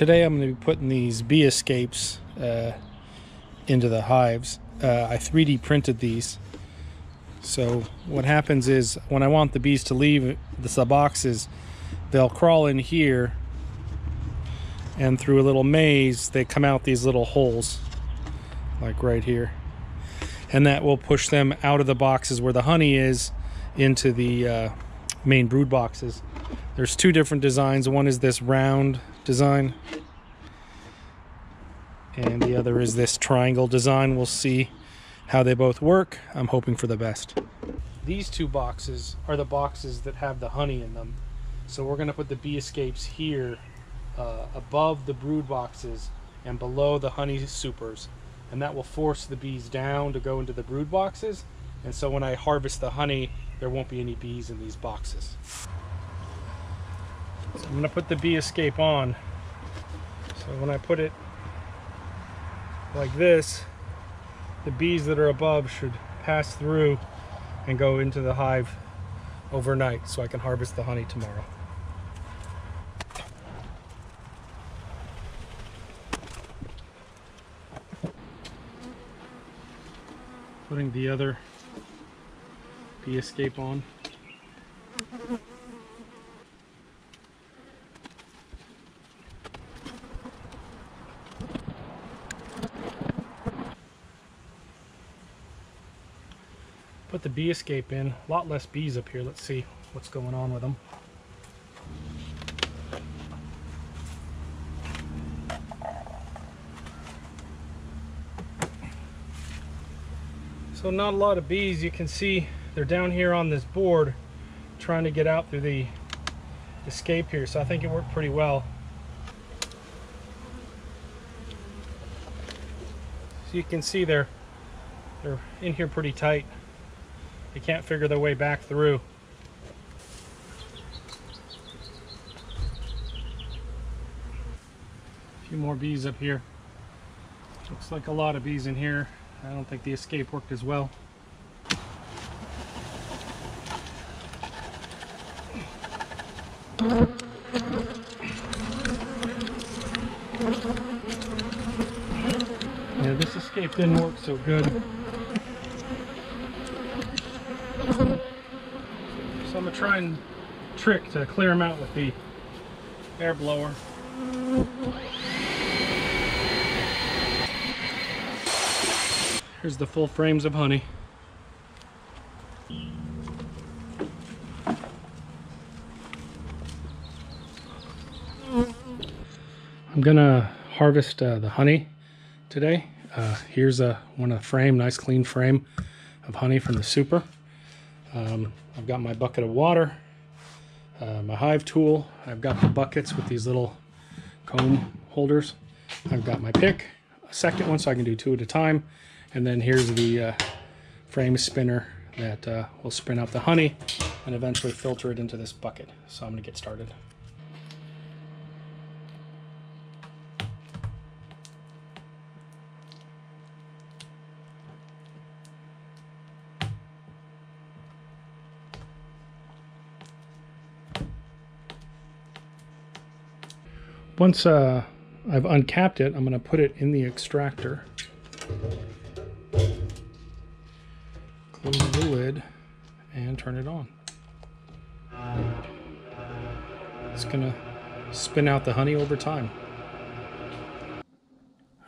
today I'm going to be putting these bee escapes uh, into the hives. Uh, I 3D printed these. So what happens is when I want the bees to leave the boxes, they'll crawl in here and through a little maze they come out these little holes like right here and that will push them out of the boxes where the honey is into the uh, main brood boxes there's two different designs. One is this round design and the other is this triangle design. We'll see how they both work. I'm hoping for the best. These two boxes are the boxes that have the honey in them. So we're going to put the bee escapes here uh, above the brood boxes and below the honey supers. And that will force the bees down to go into the brood boxes. And so when I harvest the honey there won't be any bees in these boxes. So I'm going to put the bee escape on so when I put it like this the bees that are above should pass through and go into the hive overnight so I can harvest the honey tomorrow. putting the other bee escape on. Put the bee escape in. A lot less bees up here. Let's see what's going on with them. So not a lot of bees. You can see they're down here on this board trying to get out through the escape here. So I think it worked pretty well. So you can see they're, they're in here pretty tight. They can't figure their way back through. A few more bees up here. Looks like a lot of bees in here. I don't think the escape worked as well. Yeah, this escape didn't work so good. I'm gonna try and trick to clear them out with the air blower. Here's the full frames of honey. I'm gonna harvest uh, the honey today. Uh, here's a one of the frame, nice clean frame of honey from the super. Um, I've got my bucket of water, uh, my hive tool. I've got the buckets with these little comb holders. I've got my pick, a second one so I can do two at a time. And then here's the uh, frame spinner that uh, will spin out the honey and eventually filter it into this bucket. So I'm gonna get started. Once uh, I've uncapped it, I'm going to put it in the extractor. close the lid and turn it on. It's gonna spin out the honey over time.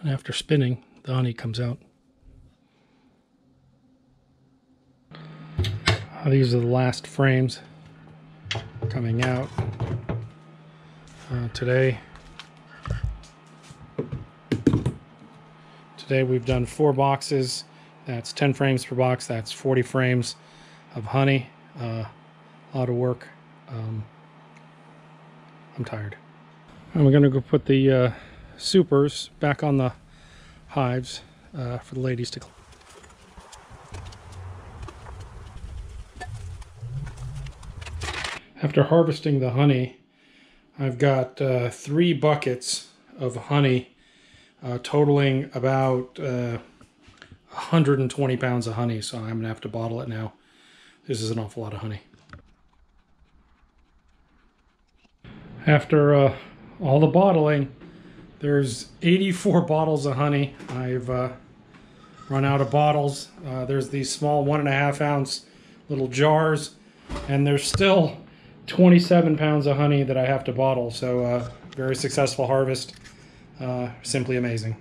And after spinning, the honey comes out. Uh, these are the last frames coming out uh, today. Today we've done four boxes that's 10 frames per box. That's 40 frames of honey. Uh, a lot of work. Um, I'm tired. And we're going to go put the uh, supers back on the hives uh, for the ladies to clean. After harvesting the honey, I've got uh, three buckets of honey uh, totaling about uh, 120 pounds of honey, so I'm going to have to bottle it now. This is an awful lot of honey. After uh, all the bottling, There's 84 bottles of honey. I've uh, run out of bottles. Uh, there's these small one and a half ounce little jars, and there's still 27 pounds of honey that I have to bottle. So, uh, very successful harvest. Uh, simply amazing.